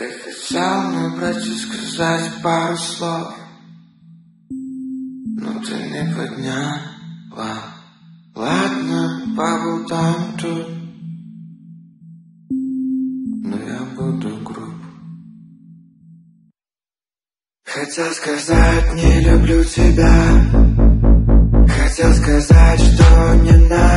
Ты хотел набрать и сказать пару слов. Но ты не подняла. Ладно, поболтаем тут. Но я буду груб. Хотел сказать, не люблю тебя. Хотел сказать, что ненавижу с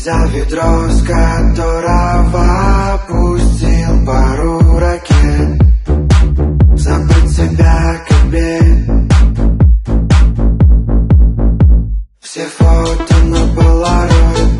Взял ведро, с которого опустил пару ракет Забыть себя к тебе. Все фото на полароид